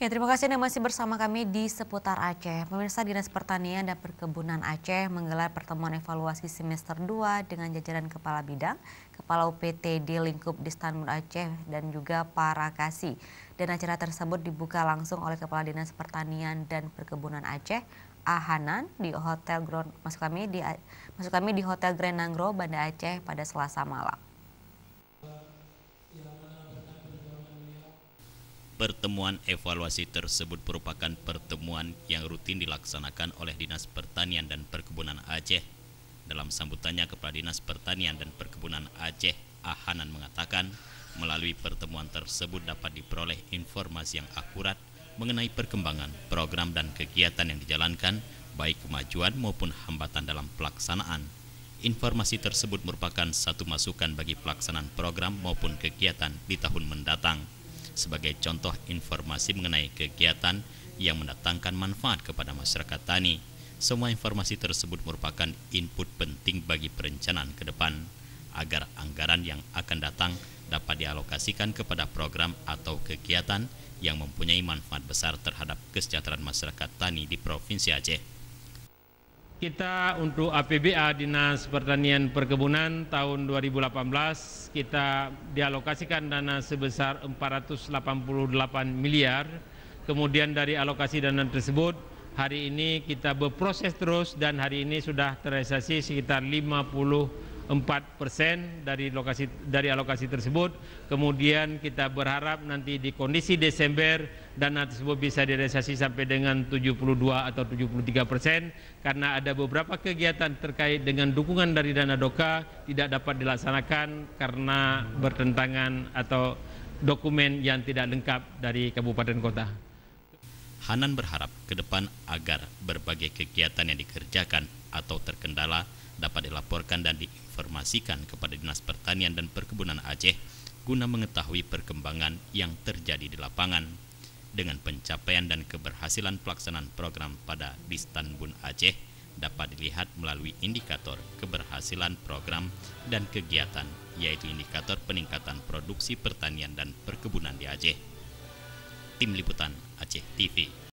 Ya, terima kasih Anda masih bersama kami di seputar Aceh. Pemirsa Dinas Pertanian dan Perkebunan Aceh menggelar pertemuan evaluasi semester 2 dengan jajaran Kepala Bidang, Kepala UPT di lingkup Distanmur Aceh dan juga para kasih. Dan acara tersebut dibuka langsung oleh Kepala Dinas Pertanian dan Perkebunan Aceh, Ahanan di Hotel Grand masuk kami di masuk kami di Hotel Grand Nanggro Banda Aceh pada Selasa malam. Pertemuan evaluasi tersebut merupakan pertemuan yang rutin dilaksanakan oleh Dinas Pertanian dan Perkebunan Aceh. Dalam sambutannya Kepala Dinas Pertanian dan Perkebunan Aceh, Ahanan mengatakan, melalui pertemuan tersebut dapat diperoleh informasi yang akurat mengenai perkembangan program dan kegiatan yang dijalankan, baik kemajuan maupun hambatan dalam pelaksanaan. Informasi tersebut merupakan satu masukan bagi pelaksanaan program maupun kegiatan di tahun mendatang sebagai contoh informasi mengenai kegiatan yang mendatangkan manfaat kepada masyarakat tani. Semua informasi tersebut merupakan input penting bagi perencanaan ke depan agar anggaran yang akan datang dapat dialokasikan kepada program atau kegiatan yang mempunyai manfaat besar terhadap kesejahteraan masyarakat tani di Provinsi Aceh. Kita untuk APBA Dinas Pertanian Perkebunan tahun 2018 kita dialokasikan dana sebesar 488 miliar. Kemudian dari alokasi dana tersebut hari ini kita berproses terus dan hari ini sudah terrealisasi sekitar 50 4 persen dari lokasi dari alokasi tersebut. Kemudian kita berharap nanti di kondisi Desember dana tersebut bisa direalisasi sampai dengan 72 atau 73 persen karena ada beberapa kegiatan terkait dengan dukungan dari dana doka tidak dapat dilaksanakan karena bertentangan atau dokumen yang tidak lengkap dari kabupaten kota. Hanan berharap ke depan agar berbagai kegiatan yang dikerjakan atau terkendala dapat dilaporkan dan diinformasikan kepada Dinas Pertanian dan Perkebunan Aceh guna mengetahui perkembangan yang terjadi di lapangan. Dengan pencapaian dan keberhasilan pelaksanaan program pada Distanbun Aceh dapat dilihat melalui indikator keberhasilan program dan kegiatan, yaitu indikator peningkatan produksi pertanian dan perkebunan di Aceh. Tim Liputan Aceh TV